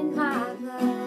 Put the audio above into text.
in my blood.